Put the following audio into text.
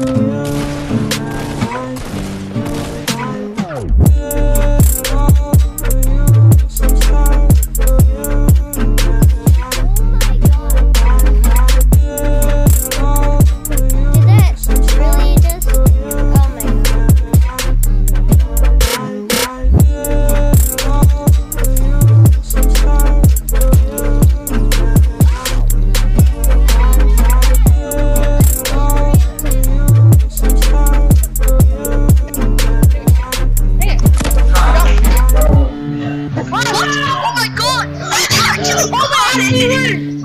Oh. Edward!